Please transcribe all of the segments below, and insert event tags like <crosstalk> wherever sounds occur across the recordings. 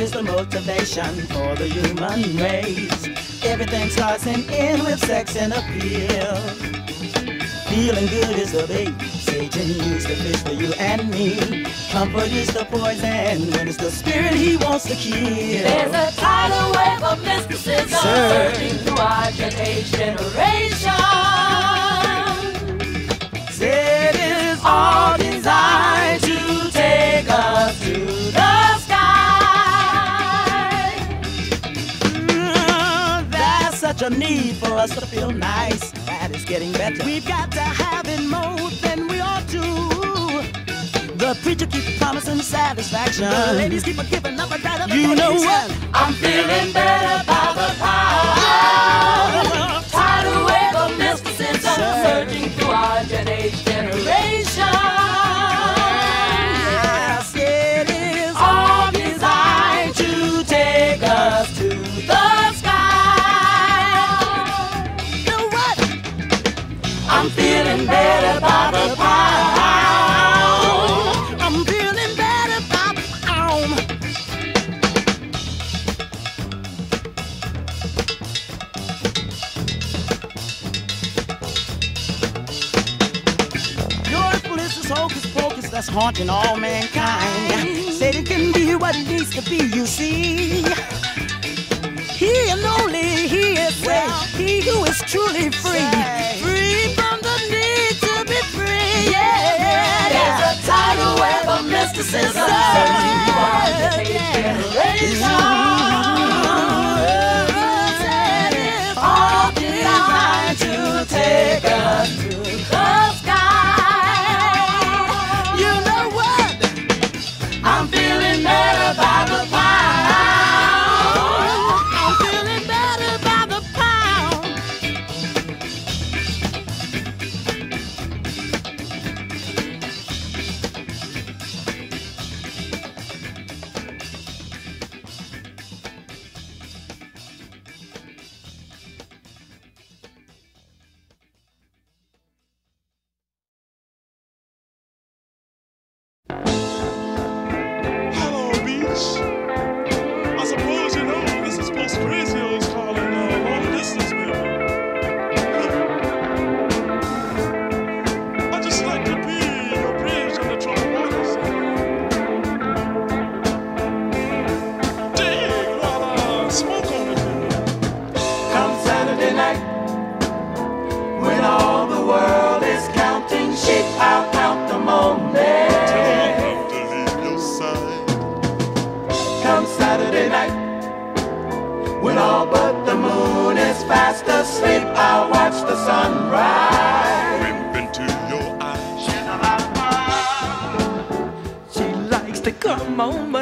is the motivation for the human race. Everything starts and ends with sex and appeal. Feeling good is the bait. Satan used the fish for you and me. Comfort is the poison. When it's the spirit he wants to kill. There's a tidal wave of mysticism surging through our generation. It is all designed such a need for us to feel nice. That is getting better. We've got to have it more than we ought to. The preacher keeps promising satisfaction. The ladies keep giving up a You know what? I'm feeling better by the power. Tidal wave of mysticism surging through our generation. Haunting all mankind. Said it can be what it needs to be, you see. He and only he is free. He who is truly free. Free from the need to be free. Yeah. There's a tidal wave of mysticism surging through our generation. All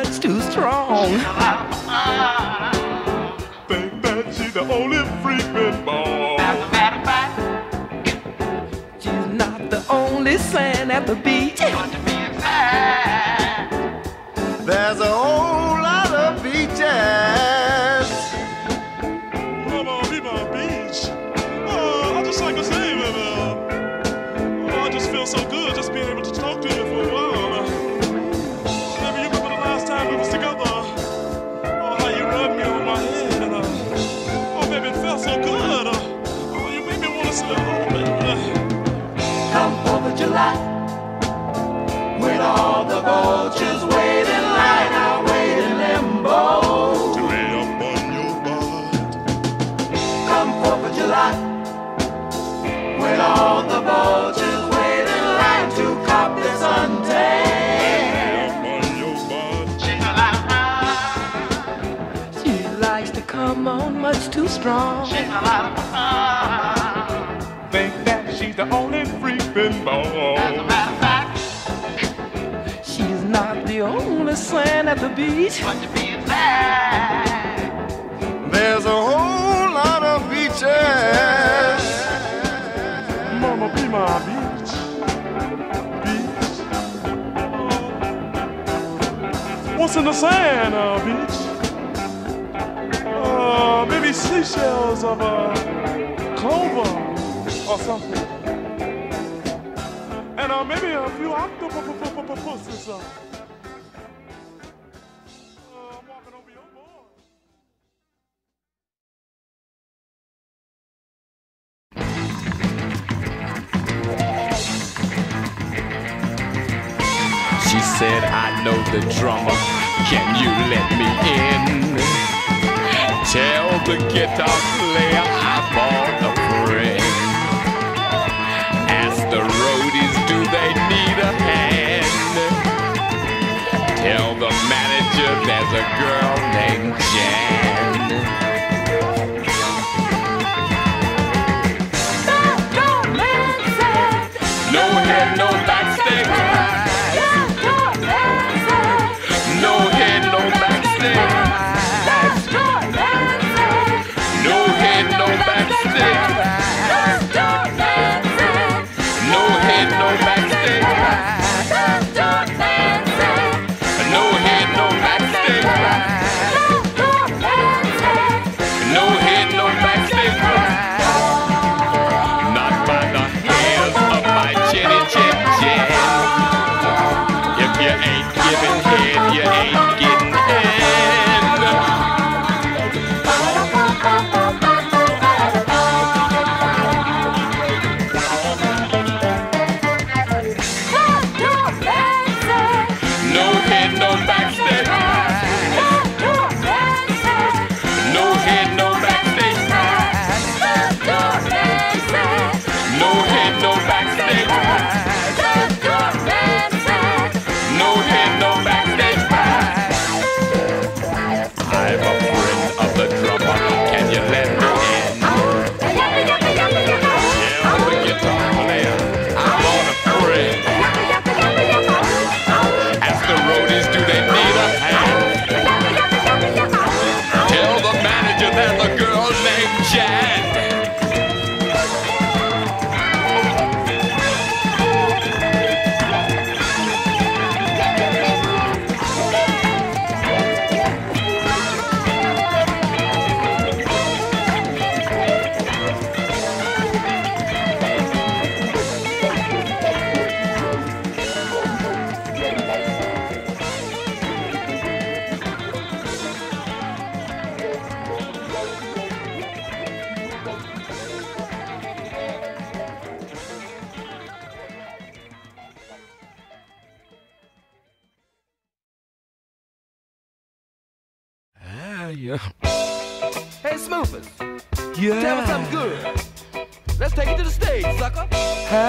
come on much too strong. Think that she's the only freak in ball. She's not the only sand at the beach. There's a whole much too strong. Think that she's the only freak in ball. She's not the only sand at the beach. There's a whole lot of beaches. Mama, be my beach. Beach. What's in the sand, uh, beach? maybe seashells of a clover or something. And uh, maybe a few octopuses. something. Uh. She said, I know the drummer. Can you let me in? Tell the guitar player I bought a friend. Ask the roadies, do they need a hand? Tell the manager there's a girl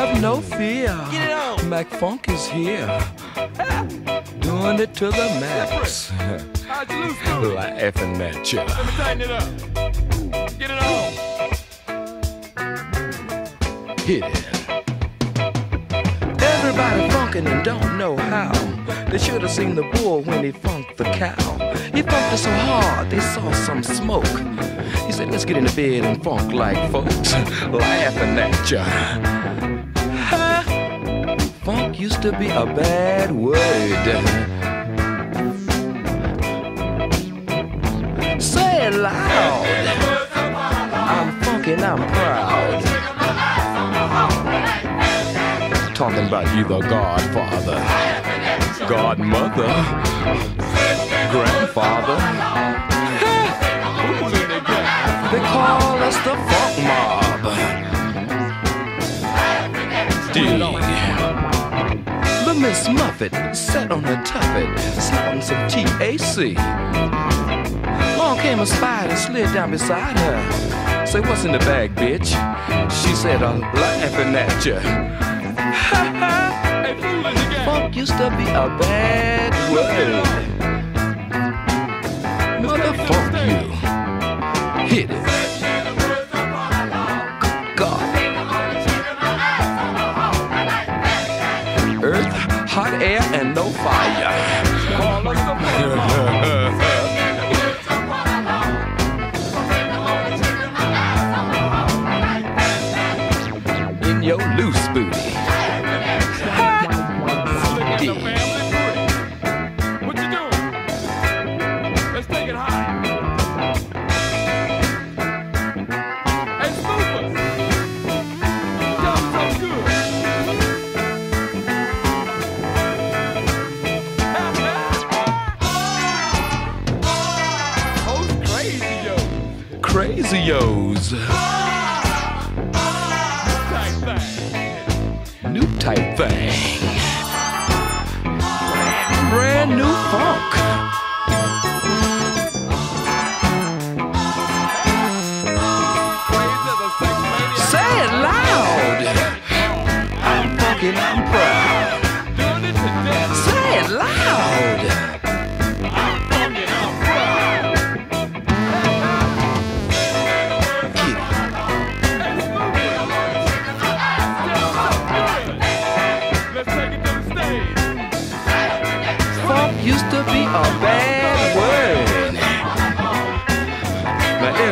Have no fear. Get it on. Mac Funk is here. <laughs> Doing it to the max. How'd you lose, Smooth? Laughing at ya. Let me tighten it up. Get it on. Hit it. Everybody funkin' and don't know how. They should have seen the bull when he funked the cow. He funked it so hard they saw some smoke. He said, let's get in the bed and funk like folks. Laughing at ya. Used to be a bad word. Say it loud. I'm funkin', I'm proud. Talking about you, the godfather, godmother, grandfather. They call us the funk mob. Dig. But Miss Muffet sat on her tuffet, snorting some TAC. Long came a spider, slid down beside her. Say, what's in the bag, bitch? She said, I'm laughing at ya. <laughs> Funk used to be a bad word. Mother funk you. Hit it. In Crazy O's. Type thing. New type thing. brand new funk. Say it loud. I'm funky, I'm proud.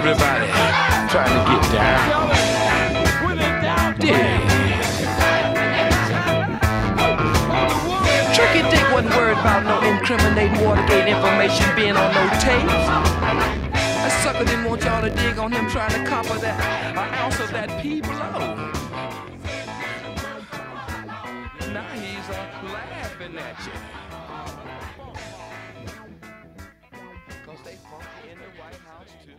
Everybody trying to get down. Tricky Dick wasn't worried about no incriminating Watergate information being on no tapes. That sucker didn't want y'all to dig on him trying to copper that an ounce of that P below. Now he's uh, laughing at you. Cause they funky in the White House too.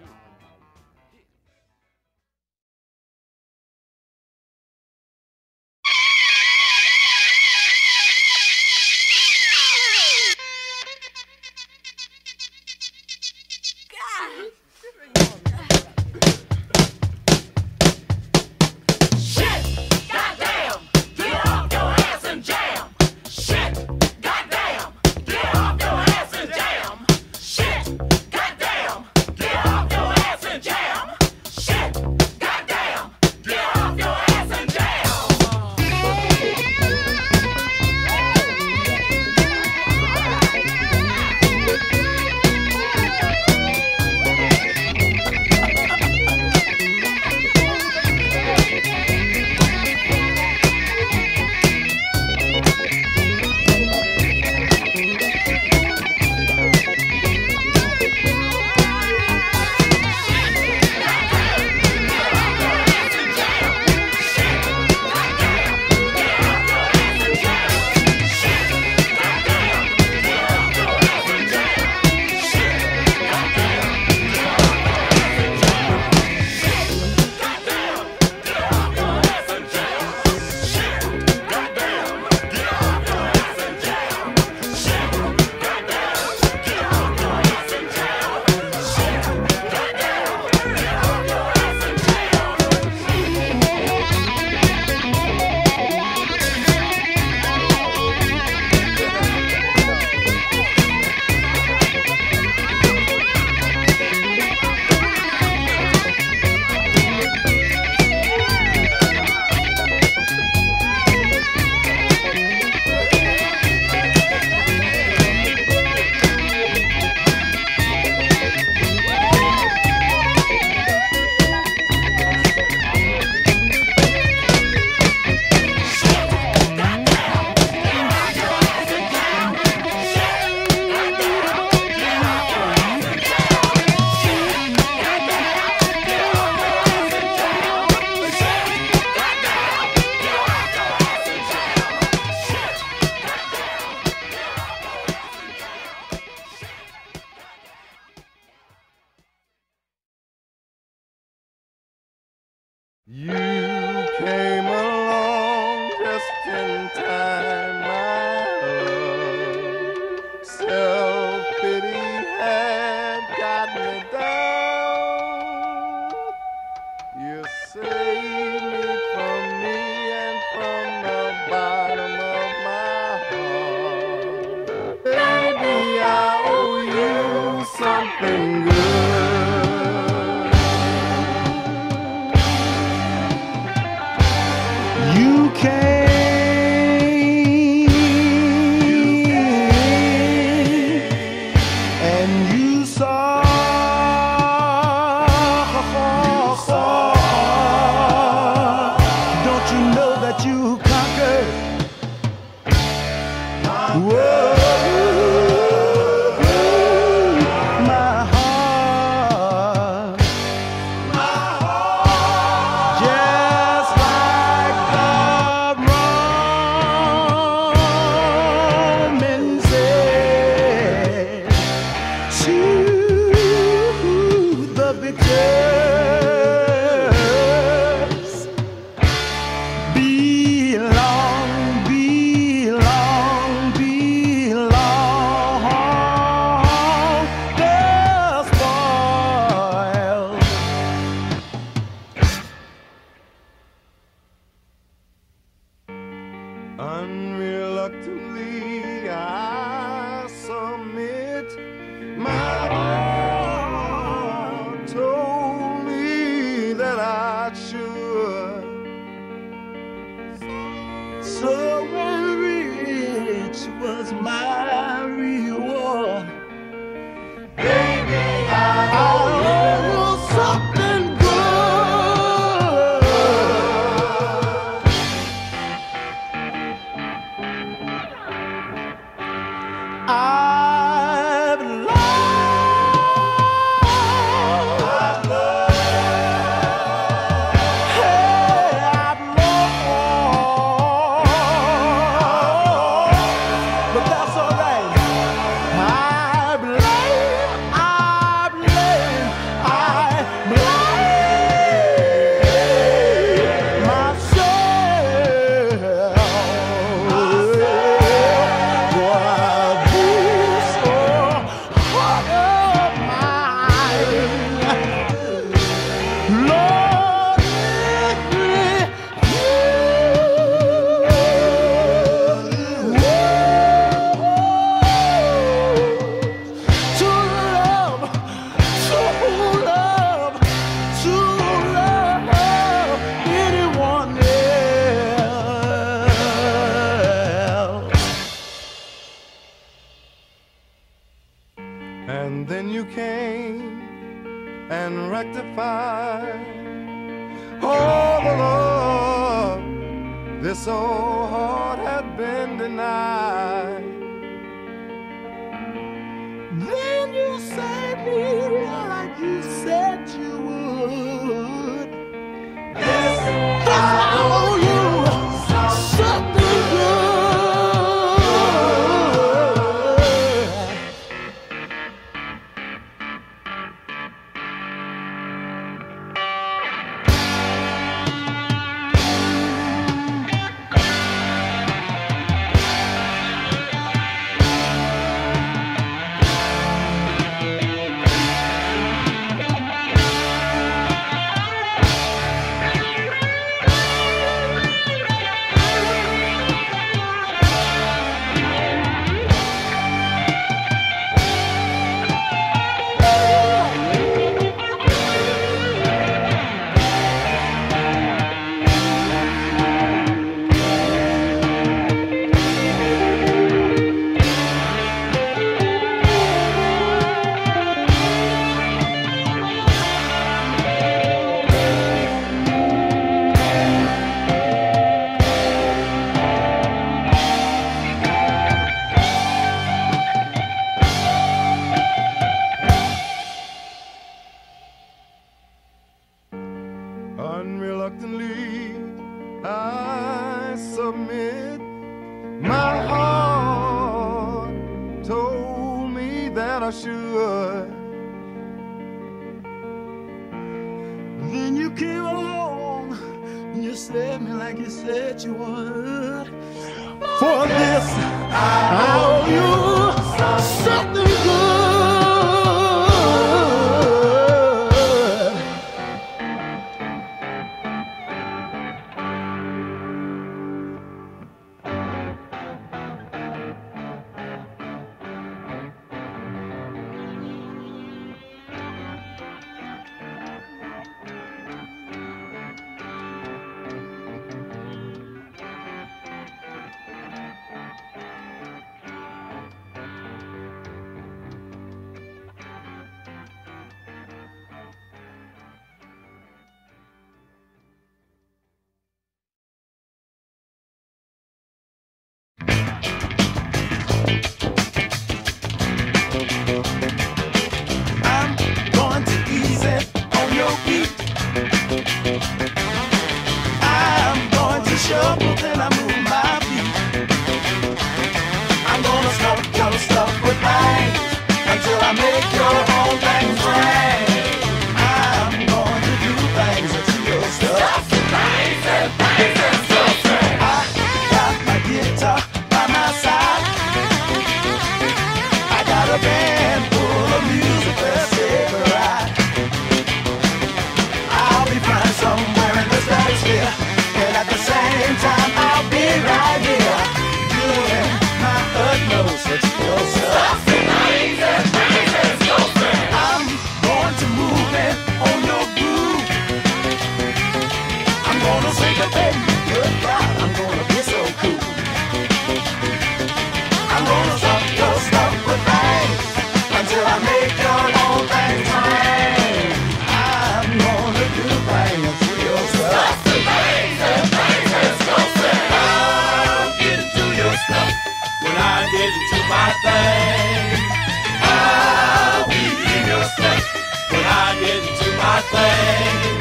Into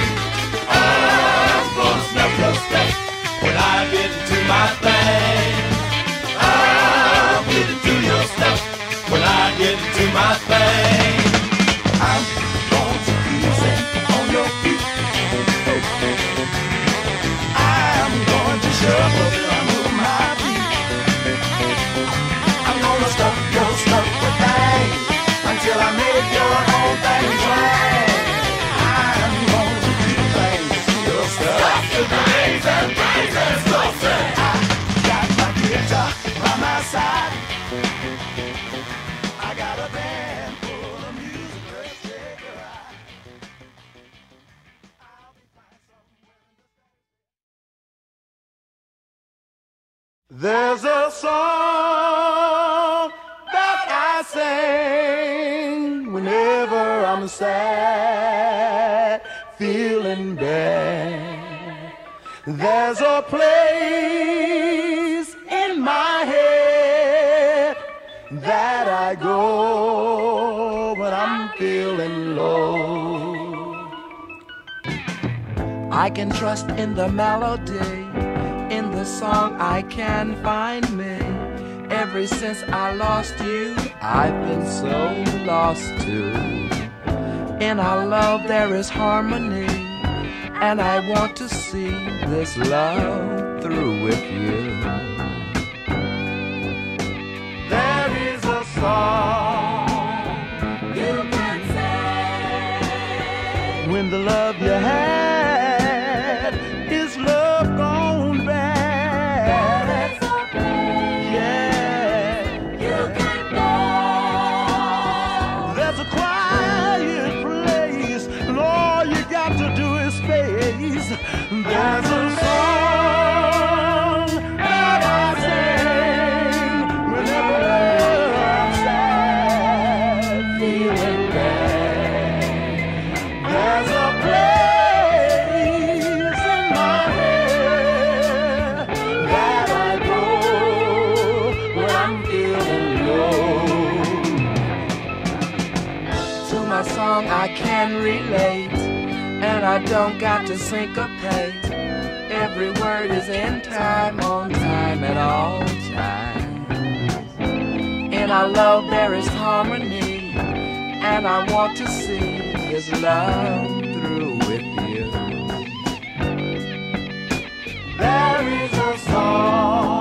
There's a song that I sing whenever I'm sad, feeling bad. There's a place in my head that I go when I'm feeling low. I can trust in the melody, in the song I can find me. Ever since I lost you, I've been so lost too. In our love there is harmony, and I want to see this love through with you. There is a song you can say when the love you had There's a song I don't got to syncopate. Every word is in time, on time, at all times. In our love there is harmony, and I want to see this love through with you. There is a song